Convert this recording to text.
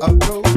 approach.